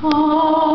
Oh.